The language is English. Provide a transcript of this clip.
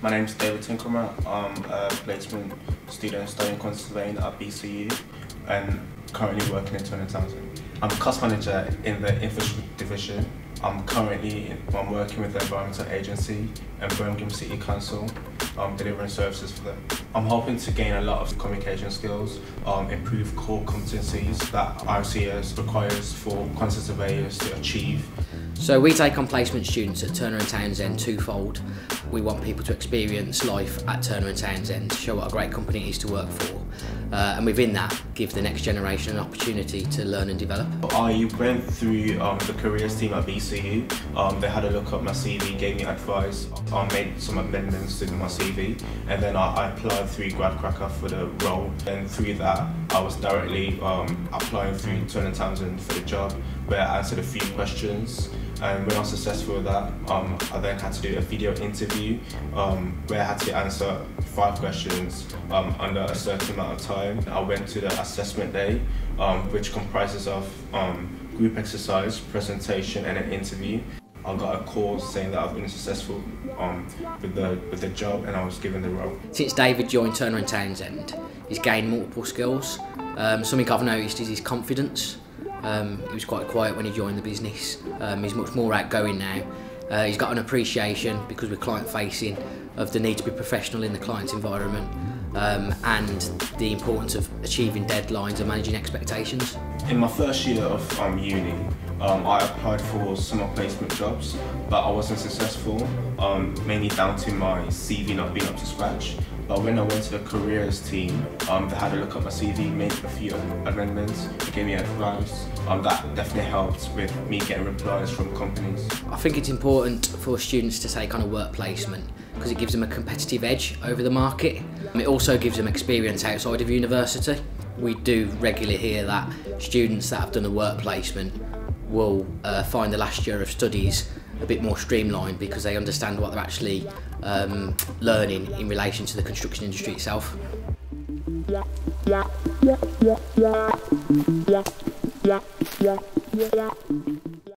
My name is David Tenkoramah. I'm a placement student studying conservation at BCU and currently working in Turner Townsend. I'm a cost manager in the infrastructure division. I'm currently I'm working with the environmental agency and Birmingham City Council, um, delivering services for them. I'm hoping to gain a lot of communication skills, um, improve core competencies that RICS requires for quantity surveyors to achieve. So we take on placement students at Turner and Townsend twofold. We want people to experience life at Turner and Townsend, show what a great company it is to work for, uh, and within that, give the next generation an opportunity to learn and develop. I went through um, the careers team at BCU. Um, they had a look at my CV, gave me advice. I made some amendments to my CV, and then I, I applied through GradCracker for the role. And through that, I was directly um, applying through Turner Townsend for the job, where I answered a few questions. And when I was successful with that, um, I then had to do a video interview um, where I had to answer five questions um, under a certain amount of time. I went to the assessment day, um, which comprises of um, group exercise, presentation, and an interview. I got a call saying that I've been successful um, with the with the job and I was given the role. Since David joined Turner and Townsend, he's gained multiple skills. Um, something I've noticed is his confidence. Um, he was quite quiet when he joined the business. Um, he's much more outgoing now. Uh, he's got an appreciation because we're client facing of the need to be professional in the client's environment um, and the importance of achieving deadlines and managing expectations. In my first year of um, uni, um, I applied for summer placement jobs, but I wasn't successful, um, mainly down to my CV not being up to scratch. But when I went to the careers team, um, they had a look at my CV, made a few amendments, gave me advice. Um, that definitely helped with me getting replies from companies. I think it's important for students to take on a work placement because it gives them a competitive edge over the market. It also gives them experience outside of university. We do regularly hear that students that have done a work placement will uh, find the last year of studies a bit more streamlined because they understand what they're actually um, learning in relation to the construction industry itself.